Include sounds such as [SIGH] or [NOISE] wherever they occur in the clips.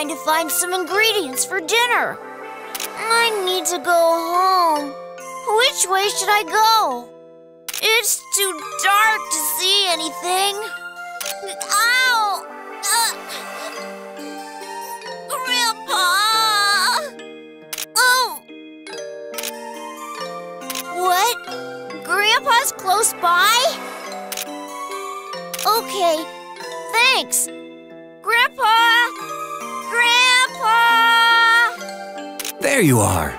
trying to find some ingredients for dinner. I need to go home. Which way should I go? It's too dark to see anything. Ow! Uh, Grandpa! Oh! What? Grandpa's close by? Okay, thanks. There you are.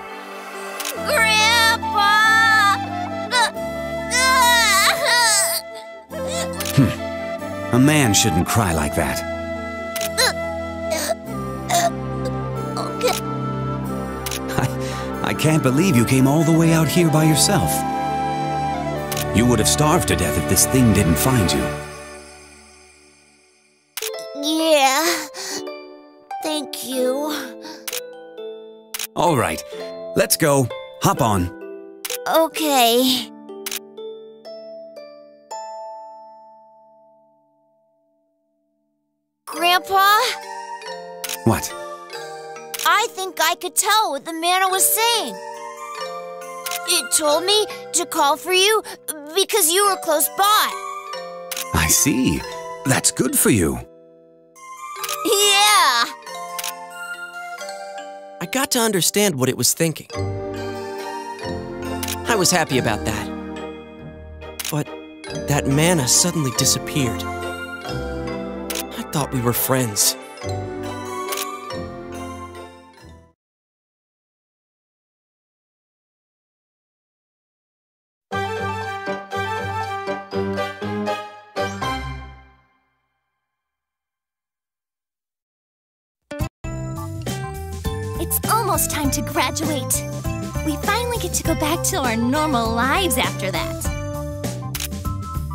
Grandpa! Hmm. A man shouldn't cry like that. Okay. I, I can't believe you came all the way out here by yourself. You would have starved to death if this thing didn't find you. All right, let's go. Hop on. Okay. Grandpa, What? I think I could tell what the mana was saying. It told me to call for you because you were close by. I see. That's good for you. Got to understand what it was thinking. I was happy about that. But that mana suddenly disappeared. I thought we were friends. To graduate. We finally get to go back to our normal lives after that.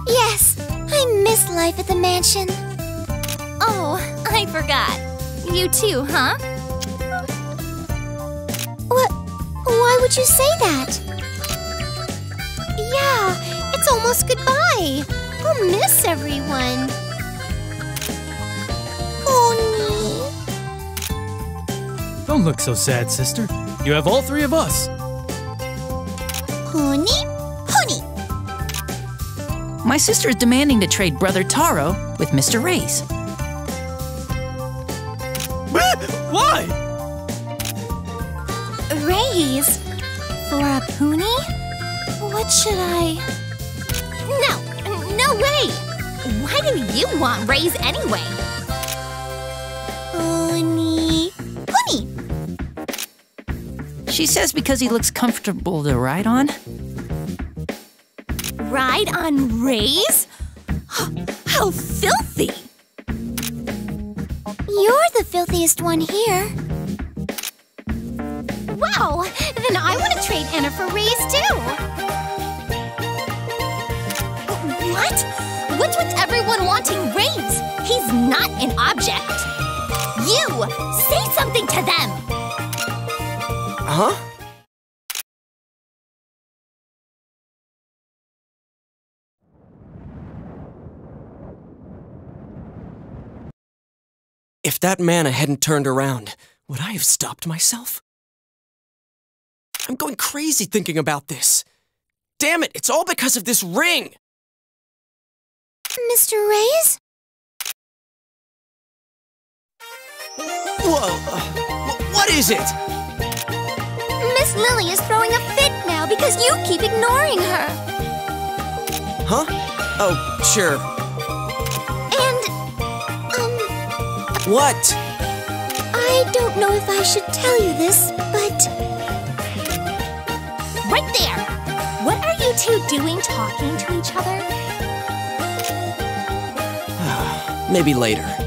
Yes, I miss life at the mansion. Oh, I forgot. You too, huh? What? Why would you say that? Yeah, it's almost goodbye. I'll miss everyone. Oh, Don't look so sad, sister. You have all three of us. Honey, honey. My sister is demanding to trade Brother Taro with Mr. Raze. [LAUGHS] Why? Raze? For a pony? What should I. No, no way! Why do you want Raze anyway? She says because he looks comfortable to ride on. Ride on Raze? [GASPS] How filthy! You're the filthiest one here. Wow! Then I want to trade Anna for Raze too! What? What's with everyone wanting Raze? He's not an object! You! Say something to them! Huh? If that mana hadn't turned around, would I have stopped myself? I'm going crazy thinking about this. Damn it, it's all because of this ring! Mr. Raze? Whoa! uh, what is it? Miss Lily is throwing a fit now because you keep ignoring her. Huh? Oh, sure. And, um, What? I don't know if I should tell you this, but Right there! What are you two doing talking to each other? [SIGHS] Maybe later.